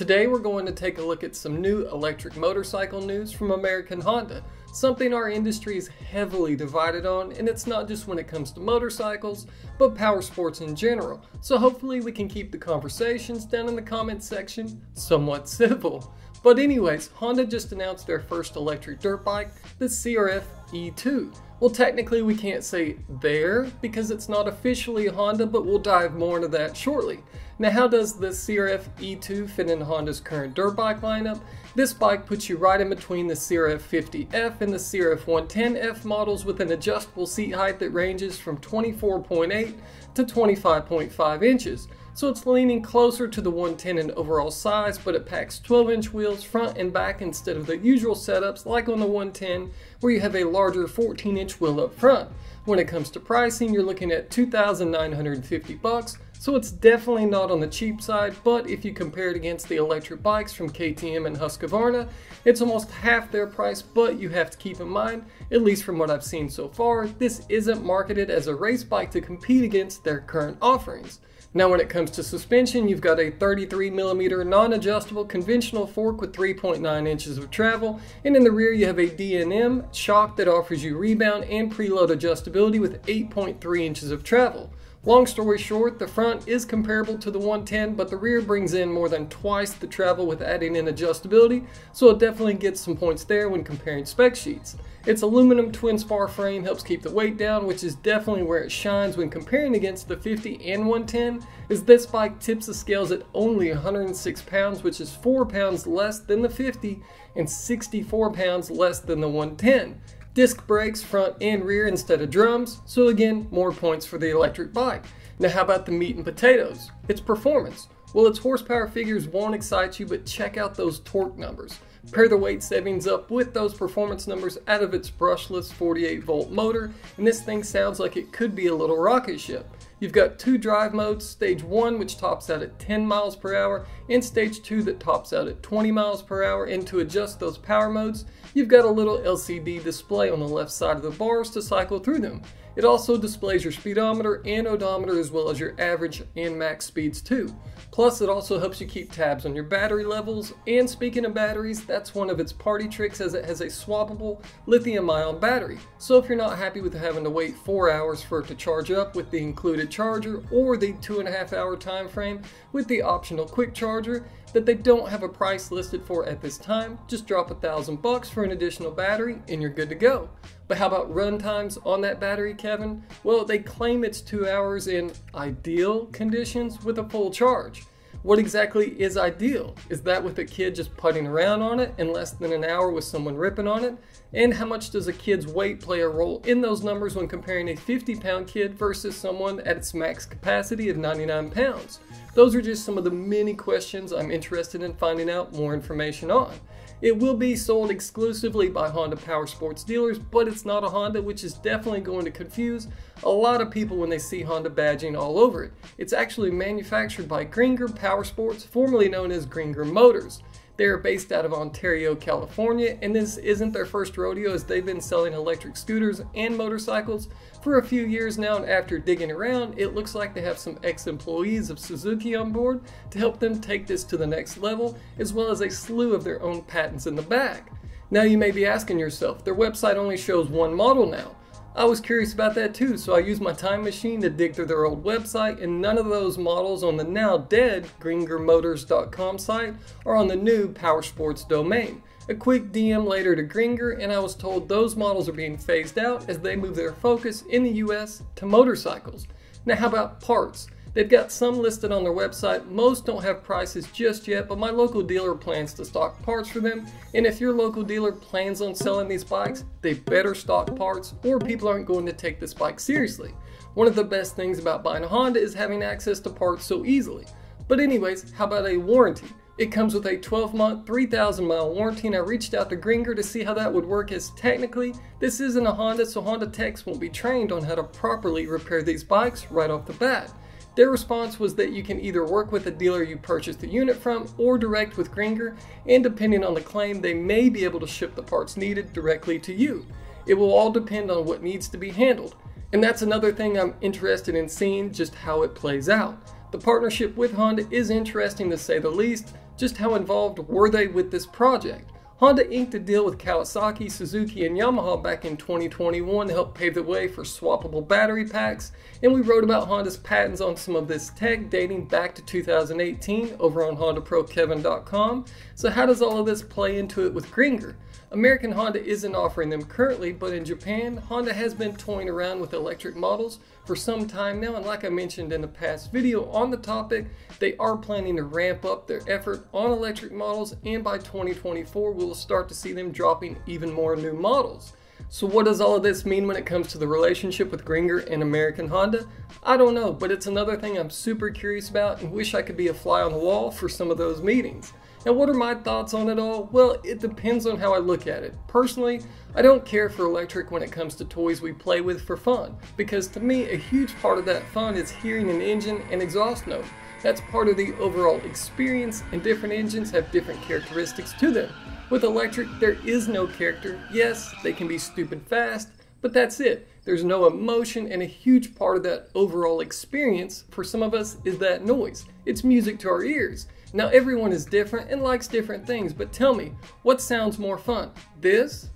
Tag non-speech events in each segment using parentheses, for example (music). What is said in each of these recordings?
Today we're going to take a look at some new electric motorcycle news from American Honda, something our industry is heavily divided on, and it's not just when it comes to motorcycles, but power sports in general. So hopefully we can keep the conversations down in the comments section somewhat (laughs) civil. But anyways, Honda just announced their first electric dirt bike, the CRF E2. Well, technically we can't say there because it's not officially Honda, but we'll dive more into that shortly. Now, how does the CRF E2 fit in Honda's current dirt bike lineup? This bike puts you right in between the CRF 50F and the CRF 110F models with an adjustable seat height that ranges from 24.8 to 25.5 inches so it's leaning closer to the 110 in overall size, but it packs 12 inch wheels front and back instead of the usual setups like on the 110 where you have a larger 14 inch wheel up front. When it comes to pricing, you're looking at 2,950 bucks, so it's definitely not on the cheap side, but if you compare it against the electric bikes from KTM and Husqvarna, it's almost half their price, but you have to keep in mind, at least from what I've seen so far, this isn't marketed as a race bike to compete against their current offerings. Now when it comes to suspension, you've got a 33 millimeter non-adjustable conventional fork with 3.9 inches of travel, and in the rear you have a DNM shock that offers you rebound and preload adjustability with 8.3 inches of travel. Long story short, the front is comparable to the 110, but the rear brings in more than twice the travel with adding in adjustability, so it definitely gets some points there when comparing spec sheets. Its aluminum twin spar frame helps keep the weight down, which is definitely where it shines when comparing against the 50 and 110, as this bike tips the scales at only 106 pounds, which is 4 pounds less than the 50 and 64 pounds less than the 110 disc brakes front and rear instead of drums, so again, more points for the electric bike. Now how about the meat and potatoes? Its performance. Well, its horsepower figures won't excite you, but check out those torque numbers. Pair the weight savings up with those performance numbers out of its brushless 48 volt motor, and this thing sounds like it could be a little rocket ship. You've got two drive modes, stage one which tops out at 10 miles per hour and stage two that tops out at 20 miles per hour and to adjust those power modes, you've got a little LCD display on the left side of the bars to cycle through them. It also displays your speedometer and odometer as well as your average and max speeds too. Plus it also helps you keep tabs on your battery levels and speaking of batteries, that's one of its party tricks as it has a swappable lithium ion battery. So if you're not happy with having to wait 4 hours for it to charge up with the included charger or the 2.5 hour time frame with the optional quick charger, that they don't have a price listed for at this time, just drop a thousand bucks for an additional battery and you're good to go. But how about run times on that battery, Kevin? Well, they claim it's two hours in ideal conditions with a full charge. What exactly is ideal? Is that with a kid just putting around on it in less than an hour with someone ripping on it? And how much does a kid's weight play a role in those numbers when comparing a 50 pound kid versus someone at its max capacity of 99 pounds? Those are just some of the many questions I'm interested in finding out more information on. It will be sold exclusively by Honda Power Sports dealers, but it's not a Honda, which is definitely going to confuse a lot of people when they see Honda badging all over it. It's actually manufactured by Greenger Power Sports, formerly known as Greenger Motors. They are based out of Ontario, California, and this isn't their first rodeo as they've been selling electric scooters and motorcycles for a few years now. And after digging around, it looks like they have some ex employees of Suzuki on board to help them take this to the next level, as well as a slew of their own patents in the back. Now, you may be asking yourself, their website only shows one model now. I was curious about that too, so I used my time machine to dig through their old website, and none of those models on the now dead GreengerMotors.com site are on the new Powersports domain. A quick DM later to Greenger, and I was told those models are being phased out as they move their focus in the US to motorcycles. Now, how about parts? They've got some listed on their website. Most don't have prices just yet, but my local dealer plans to stock parts for them. And if your local dealer plans on selling these bikes, they better stock parts or people aren't going to take this bike seriously. One of the best things about buying a Honda is having access to parts so easily. But anyways, how about a warranty? It comes with a 12 month, 3,000 mile warranty and I reached out to Greenger to see how that would work as technically this isn't a Honda so Honda techs won't be trained on how to properly repair these bikes right off the bat. Their response was that you can either work with the dealer you purchased the unit from or direct with Greenger, and depending on the claim, they may be able to ship the parts needed directly to you. It will all depend on what needs to be handled. And that's another thing I'm interested in seeing just how it plays out. The partnership with Honda is interesting to say the least, Just how involved were they with this project? Honda inked a deal with Kawasaki, Suzuki, and Yamaha back in 2021 to help pave the way for swappable battery packs, and we wrote about Honda's patents on some of this tech dating back to 2018 over on HondaProKevin.com. So how does all of this play into it with Greenger? American Honda isn't offering them currently, but in Japan, Honda has been toying around with electric models for some time now, and like I mentioned in the past video on the topic, they are planning to ramp up their effort on electric models, and by 2024, we'll start to see them dropping even more new models. So what does all of this mean when it comes to the relationship with Greenger and American Honda? I don't know, but it's another thing I'm super curious about and wish I could be a fly on the wall for some of those meetings. And what are my thoughts on it all? Well, it depends on how I look at it. Personally, I don't care for electric when it comes to toys we play with for fun, because to me, a huge part of that fun is hearing an engine and exhaust note. That's part of the overall experience, and different engines have different characteristics to them. With electric, there is no character. Yes, they can be stupid fast, but that's it. There's no emotion, and a huge part of that overall experience for some of us is that noise. It's music to our ears. Now, everyone is different and likes different things, but tell me, what sounds more fun? This?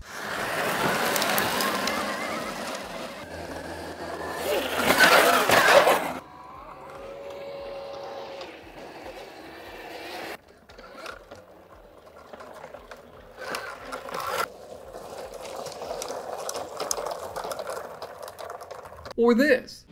Or this?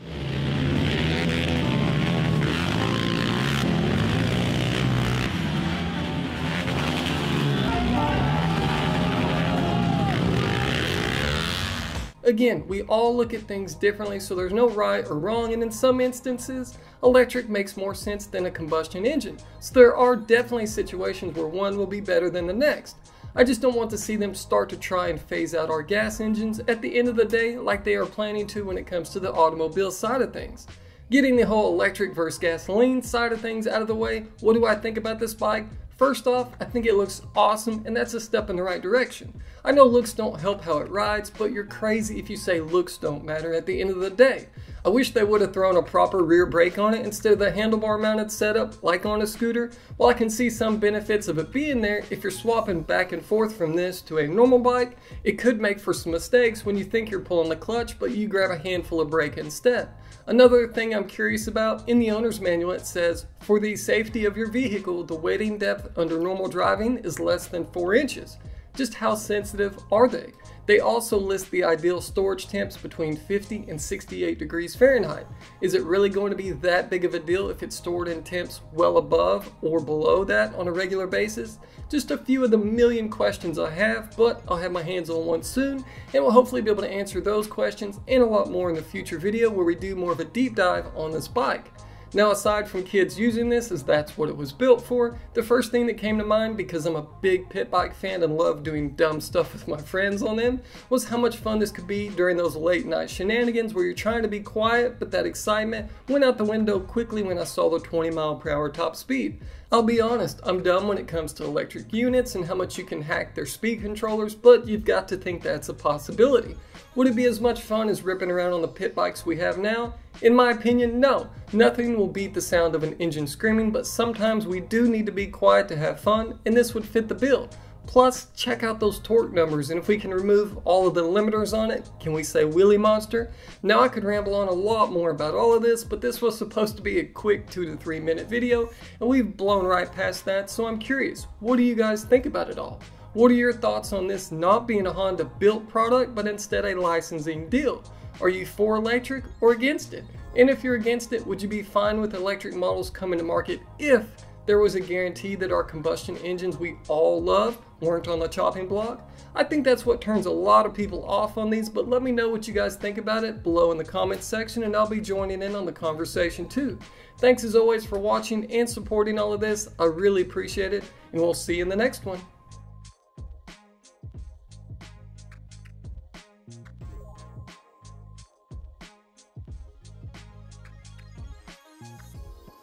Again, we all look at things differently, so there's no right or wrong, and in some instances, electric makes more sense than a combustion engine. So there are definitely situations where one will be better than the next. I just don't want to see them start to try and phase out our gas engines at the end of the day like they are planning to when it comes to the automobile side of things. Getting the whole electric versus gasoline side of things out of the way, what do I think about this bike? First off, I think it looks awesome and that's a step in the right direction. I know looks don't help how it rides, but you're crazy if you say looks don't matter at the end of the day. I wish they would have thrown a proper rear brake on it instead of the handlebar mounted setup like on a scooter. While I can see some benefits of it being there, if you're swapping back and forth from this to a normal bike, it could make for some mistakes when you think you're pulling the clutch but you grab a handful of brake instead. Another thing I'm curious about, in the owner's manual it says, for the safety of your vehicle, the wading depth under normal driving is less than 4 inches. Just how sensitive are they? They also list the ideal storage temps between 50 and 68 degrees Fahrenheit. Is it really going to be that big of a deal if it's stored in temps well above or below that on a regular basis? Just a few of the million questions I have, but I'll have my hands on one soon, and we'll hopefully be able to answer those questions and a lot more in the future video where we do more of a deep dive on this bike. Now aside from kids using this as that's what it was built for, the first thing that came to mind because I'm a big pit bike fan and love doing dumb stuff with my friends on them was how much fun this could be during those late night shenanigans where you're trying to be quiet but that excitement went out the window quickly when I saw the 20 mile per hour top speed. I'll be honest, I'm dumb when it comes to electric units and how much you can hack their speed controllers, but you've got to think that's a possibility. Would it be as much fun as ripping around on the pit bikes we have now? In my opinion, no. Nothing will beat the sound of an engine screaming, but sometimes we do need to be quiet to have fun, and this would fit the bill. Plus, check out those torque numbers, and if we can remove all of the limiters on it, can we say wheelie monster? Now I could ramble on a lot more about all of this, but this was supposed to be a quick 2 to 3 minute video, and we've blown right past that, so I'm curious, what do you guys think about it all? What are your thoughts on this not being a Honda built product, but instead a licensing deal? Are you for electric or against it? And if you're against it, would you be fine with electric models coming to market if there was a guarantee that our combustion engines we all love weren't on the chopping block. I think that's what turns a lot of people off on these, but let me know what you guys think about it below in the comments section and I'll be joining in on the conversation too. Thanks as always for watching and supporting all of this. I really appreciate it and we'll see you in the next one.